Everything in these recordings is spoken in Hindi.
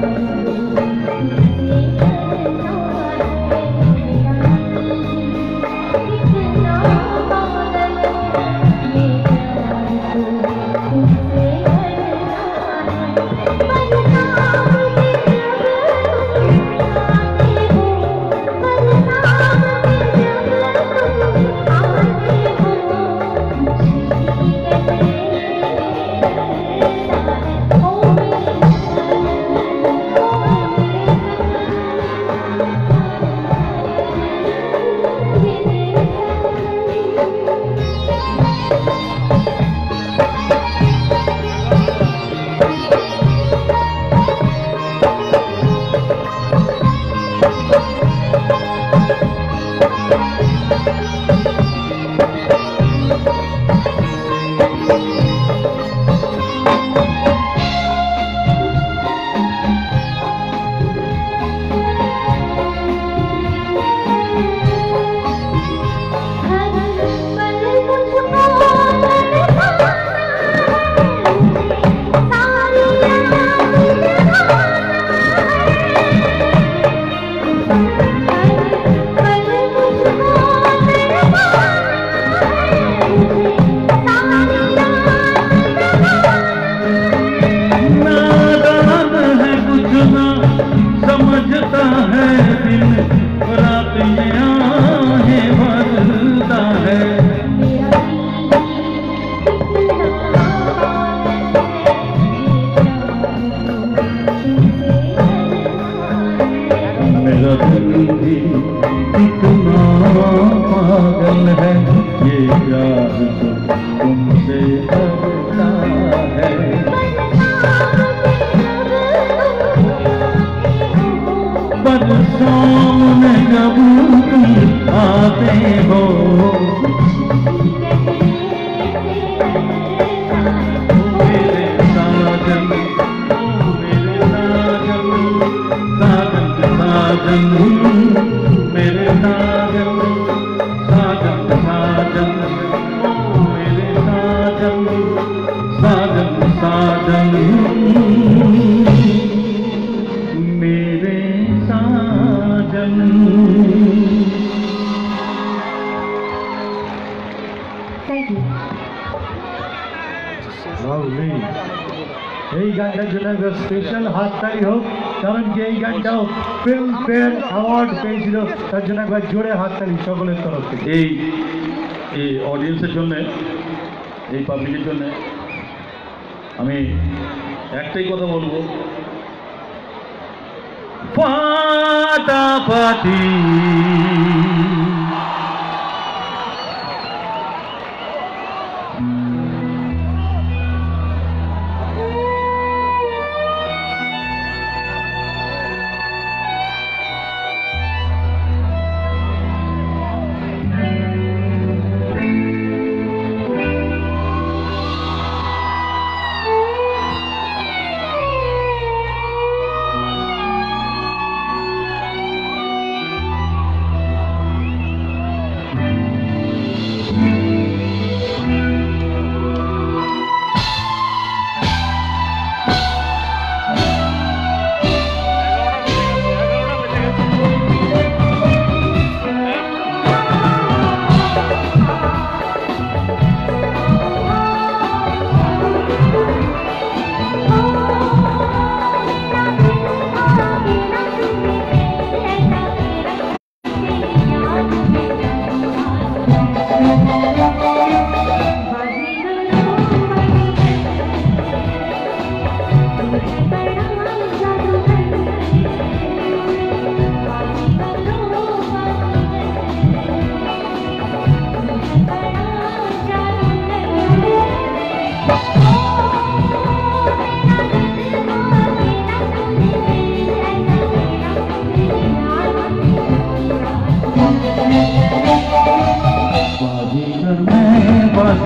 Thank you. भी कितना पागल है ये राज तुमसे है। पर सामने आते हो Thank you. এই গানটার জন্য একটা স্পেশাল হাততালি হোক, কারণ যে এই গানটাও ফিল্ম ফেয়ার অ্যাওয়ার্ড পেয়েছিল, তার জন্য একবার জোরে হাত হাততালি সকলের তরফ থেকে। এই এই অডিয়েন্সের জন্য, এই পাবলিকের জন্য আমি একটাই কথা বলব। ফাটাফাটি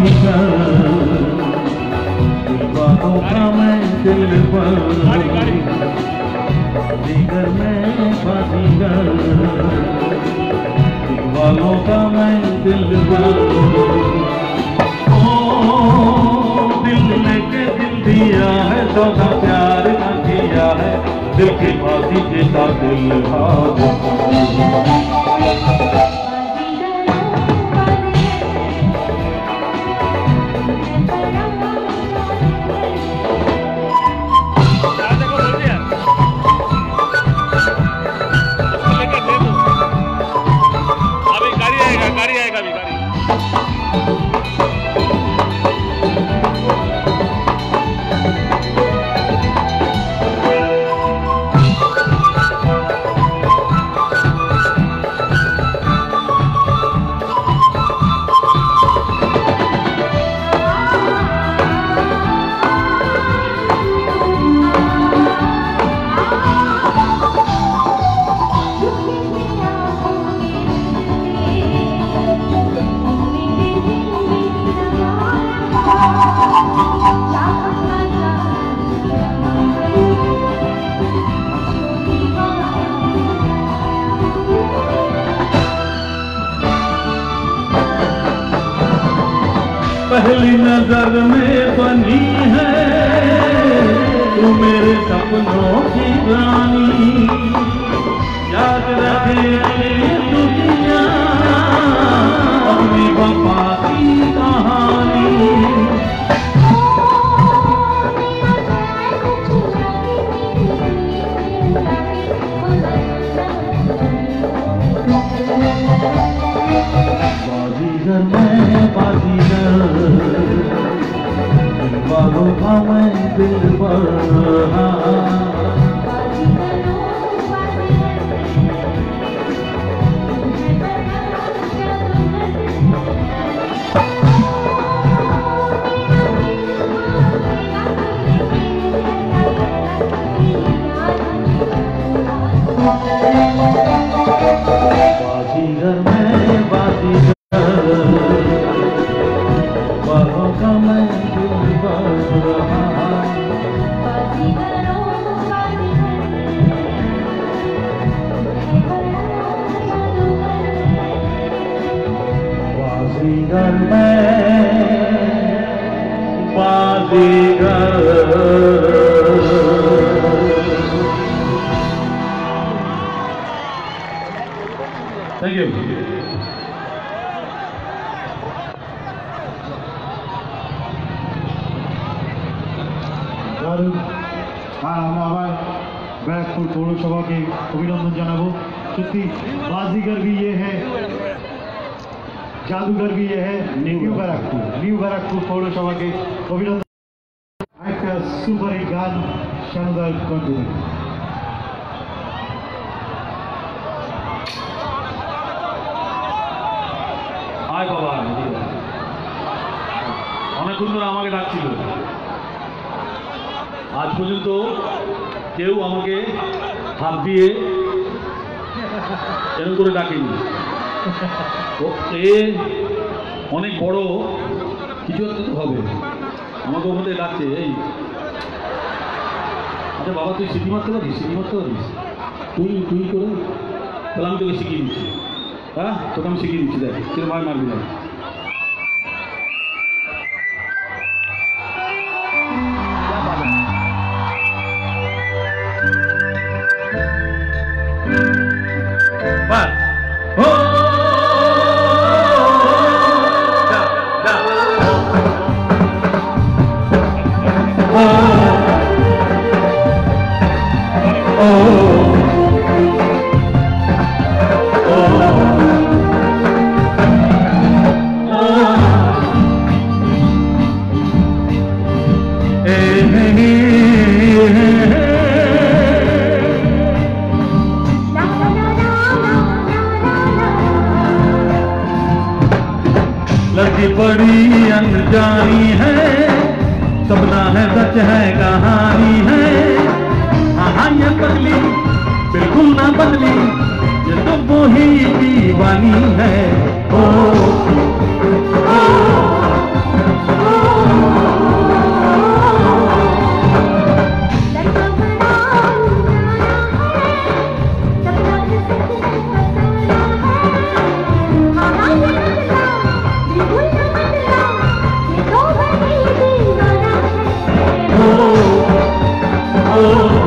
दिल का पर बाजीगर मैं बाजीगर वालों का मैं दिल पर ओ दिल लेके दिल दिया है, सौदा प्यार का किया है। दिल की बाजी जीता दिल हार पहली नज़र में बनी है तू मेरे सपनों की रानी। मैं बाजीगर थैंक यू দারুণ আর আমরা আবার ব্যারাকপুর পৌরসভাকে অভিনন্দন জানাবো সত্যি বাজিগর भी ये है জাদুঘর भी ব্যারাকপুর নিউ ব্যারাকপুর পৌরসভাকে অভিনন্দন। একটা সুপার গান কন্টিনিউ আয় বাবা আমাকে ডাকছিল। আজ পর্যন্ত কেউ আমাকে হাত দিয়ে এরকম করে ডাকেনি। অনেক বড় কিছু তো হবে। আমাকে মধ্যে ডাকছে এই। আচ্ছা বাবা, তুই সিটি মারতে পারিস? সিটি মারতে পারিস? তুই তুই করে, তাহলে আমি তোকে শিখিয়ে দিচ্ছি। হ্যাঁ? তোকে আমি শিখিয়ে দিচ্ছি, দেখ মায় মারবি না। ना बदली तो ही दीवानी है ओ ओ ओ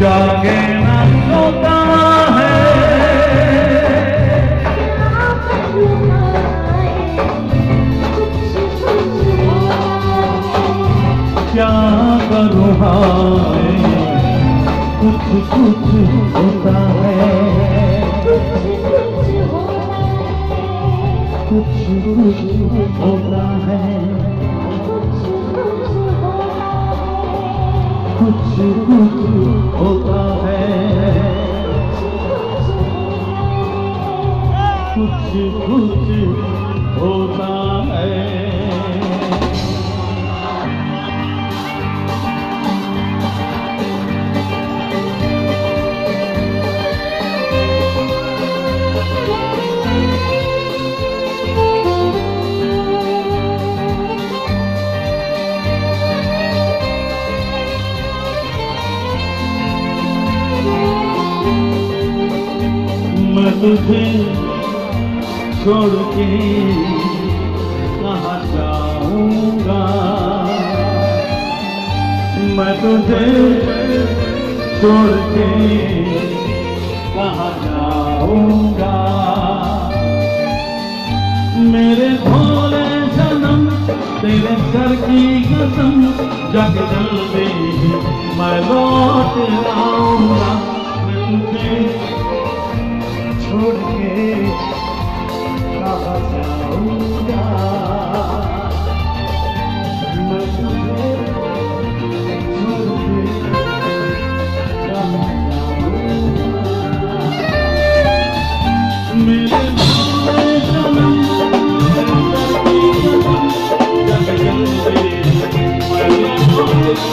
जागे ना सोता है। क्या करूँ हाय कुछ कुछ होता है। कुछ कुछ होता है। होता है। कुछ कुछ होता है। तुझे छोड़ के कहाँ जाऊँगा? मैं तुझे छोड़ के कहाँ जाऊँगा? मेरे भोले सनम, तेरे सर की कसम, जग जल्दी मैं लौट आऊँगा।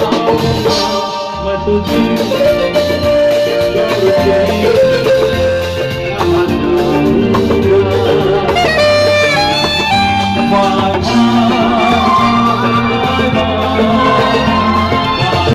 जल्दी